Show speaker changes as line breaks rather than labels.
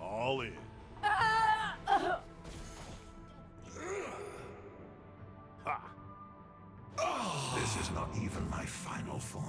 All in. This is not even my final form.